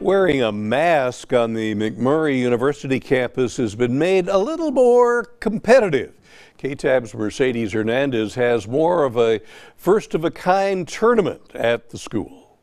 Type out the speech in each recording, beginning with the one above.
Wearing a mask on the McMurry University campus has been made a little more competitive. KTAB's Mercedes Hernandez has more of a first of a kind tournament at the school.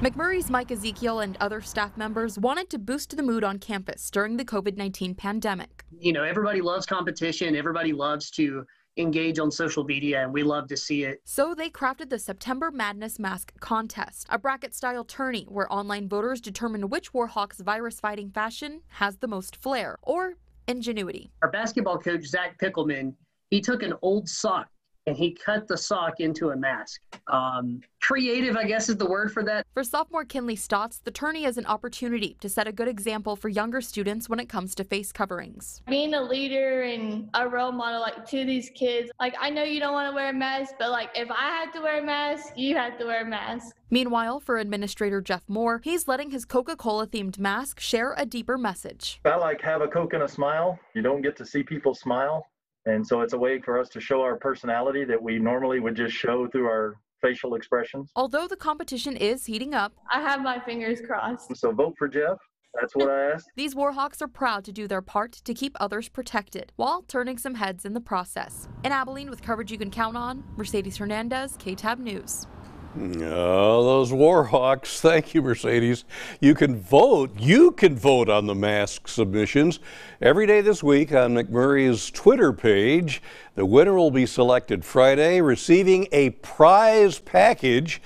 McMurry's Mike Ezekiel and other staff members wanted to boost the mood on campus during the COVID 19 pandemic. You know, everybody loves competition, everybody loves to engage on social media, and we love to see it. So they crafted the September Madness Mask Contest, a bracket style tourney where online voters determine which Warhawks virus fighting fashion has the most flair or ingenuity. Our basketball coach, Zach Pickelman, he took an old sock and he cut the sock into a mask. Um, creative, I guess, is the word for that. For sophomore Kinley Stotts, the tourney is an opportunity to set a good example for younger students when it comes to face coverings. Being a leader and a role model, like to these kids, like I know you don't want to wear a mask, but like if I had to wear a mask, you had to wear a mask. Meanwhile, for Administrator Jeff Moore, he's letting his Coca-Cola themed mask share a deeper message. I like have a Coke and a smile. You don't get to see people smile. And so it's a way for us to show our personality that we normally would just show through our facial expressions. Although the competition is heating up, I have my fingers crossed. So vote for Jeff. That's what I asked. These Warhawks are proud to do their part to keep others protected while turning some heads in the process. In Abilene, with coverage you can count on, Mercedes Hernandez, KTAB News. Oh, those Warhawks. Thank you, Mercedes. You can vote. You can vote on the mask submissions every day this week on McMurry's Twitter page. The winner will be selected Friday, receiving a prize package.